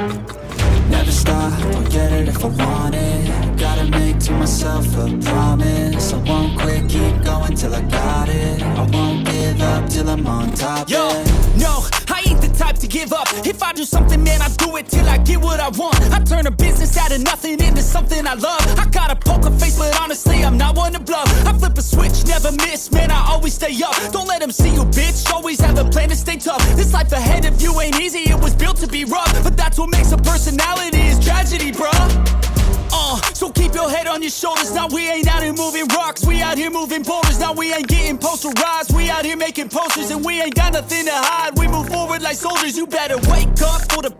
Never stop, I'll get it if I want it. Gotta make to myself a promise. I won't quit, keep going till I got it. I won't give up till I'm on top Yo, no, I ain't the type to give up. If I do something, man, I do it till I get what I want. I turn a business out of nothing into something I love. I got a poker face, but honestly, I'm not one to bluff. I flip a switch, never miss, man, I always stay up. Don't let them see you, bitch, always have a plan to stay tough. This life ahead of you ain't easy, personality, is tragedy, bruh uh, so keep your head on your shoulders. Now we ain't out here moving rocks. We out here moving boulders. Now we ain't getting posterized. We out here making posters and we ain't got nothing to hide. We move forward like soldiers. You better wake up for the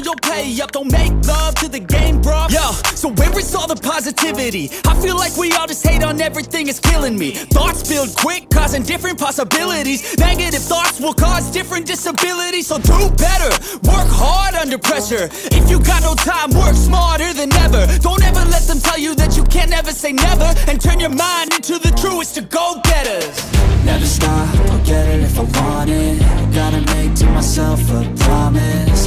pay stub or pay up. Don't make love to the game, bro. Yo, so where is all the positivity? I feel like we all just hate on everything. It's killing me. Thoughts build quick, causing different possibilities. Negative thoughts will cause different disabilities. So do better. Work hard under pressure. If you got no time, work smarter than ever. Don't ever let them tell you that you can't ever say never And turn your mind into the truest of go-getters Never stop, I'll get it if I want it Gotta make to myself a promise